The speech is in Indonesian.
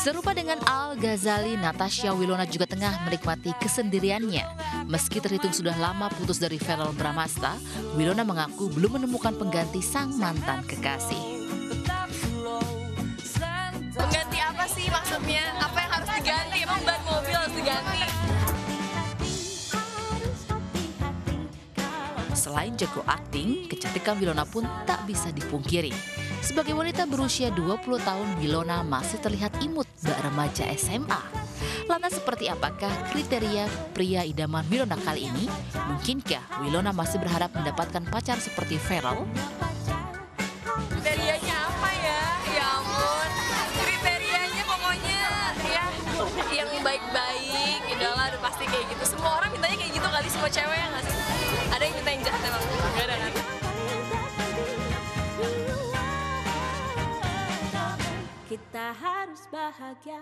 Serupa dengan Al Ghazali, Natasha Wilona juga tengah menikmati kesendiriannya. Meski terhitung sudah lama putus dari Feral Bramasta, Wilona mengaku belum menemukan pengganti sang mantan kekasih. Pengganti apa sih maksudnya? Apa yang harus diganti? Emang ban mobil harus diganti? Selain jago akting, kecantikan Wilona pun tak bisa dipungkiri. Sebagai wanita berusia 20 tahun, Wilona masih terlihat imut bak remaja SMA. Lantas seperti apakah kriteria pria idaman Wilona kali ini? Mungkinkah Wilona masih berharap mendapatkan pacar seperti Feral? Kriterianya apa ya? Ya ampun. Kriterianya pokoknya ya yang baik-baik, idola udah pasti kayak gitu. Semua orang mintanya kayak gitu kali semua cewek ya nggak sih? Ada yang minta yang jahat emang? Gak ada kan? Kita harus bahagia